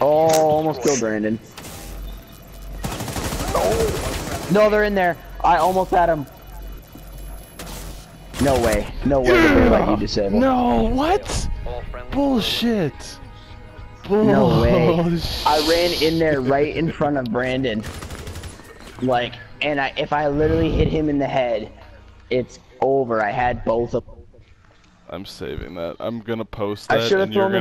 Oh, almost killed Brandon. No, they're in there. I almost had him. No way. No way Yeah. you disabled. No, what? Bullshit. Bullshit. No way. I ran in there right in front of Brandon. Like, and I if I literally hit him in the head, it's over. I had both of I'm saving that. I'm gonna post that. I should've thrown